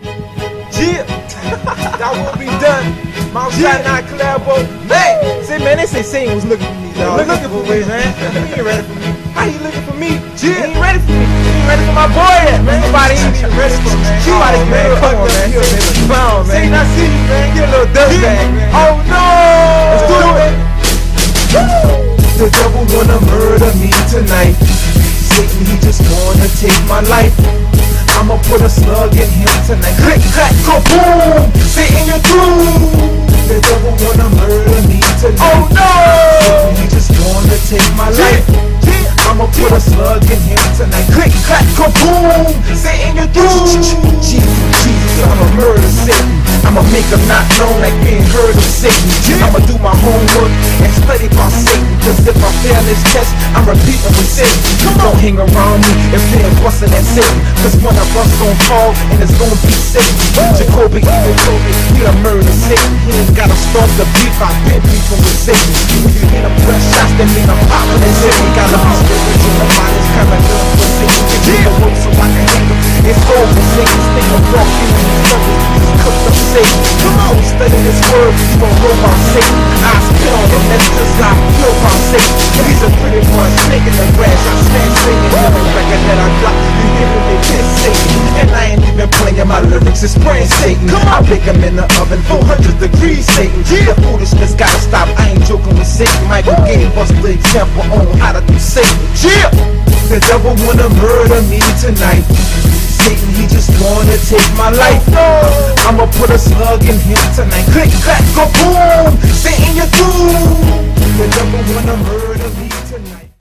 Yeah, that will be done. Mount yeah. Sinai collabo. Man, say man, they say Satan was looking for me, dog. Looking, looking for me, man. he ain't ready for me. How he looking for me? Yeah. He ain't ready for me. He ain't ready for my boy yet, man. Nobody ain't even ready for me, man. Somebody oh, man, come on, man. You're a clown, man. Satan, I see you, man. Get a little dust bag, man. Oh no! Let's do it. The devil wanna murder me tonight. Satan, he just wanna take my life. I'ma put a slug in him tonight. Click, clack, go boom. in you're through. The devil wanna murder me tonight. Oh no! He just wanna take my life. I'ma put a slug in him tonight. Click, clack, go boom. Satan, you're through. Jesus, I'ma murder Satan. I'ma make him not known like being heard of Satan. I'ma do my homework and study about Satan. Cause if I fail this test, I'm repeating with Satan. Don't hang around me if they ain't busting at Satan. Cause one of us gon' fall and it's gon' be Satan. Jacoby even told me he done murder Satan. He ain't gotta start the beef, I've been beefing with Satan. If you hit a press shots, that mean I'm popping and Satan. Gotta be spiritual, the body's coming up for. Give me the rope so I can handle It's over, Satan's thing of walking in these circles. He's cooked up Satan. Come on, study this word, you gon' roll about Satan. I spit on just how I He's a pretty boy, snake in the grass. I stand singing every record that I drop. You hearing me kiss. And I ain't even playing my lyrics, it's spraying Satan. Come on, I bake him in the oven, 400 degrees, Satan. The foolishness gotta stop, I ain't joking with Satan. Michael gave us the example on how to do Satan. Yeah! The devil wanna murder me tonight. Satan, he just wanna take my life. I'ma put a slug in him tonight. Click, clack, go boom. Satan, you're through the number one on murder me tonight.